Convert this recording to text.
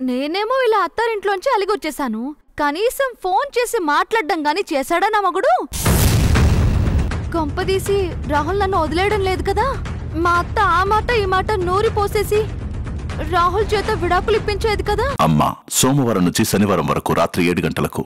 నేనేమో ఇలా అత్తారింట్లోంచి అలిగొచ్చేసాను కనీసం ఫోన్ చేసి మాట్లాడడం గాని చేశాడా నా మగుడు? కొంపదీసి రాహుల్ నన్ను వదిలేయడం లేదు కదా? మా అత్త ఆ మాట ఈ మాట నూరి పోసేసి రాహుల్ చేత విడాకులు ఇప్పించేది కదా? అమ్మా సోమవారం నుంచి శనివారం వరకు రాత్రి ఏడు గంటలకు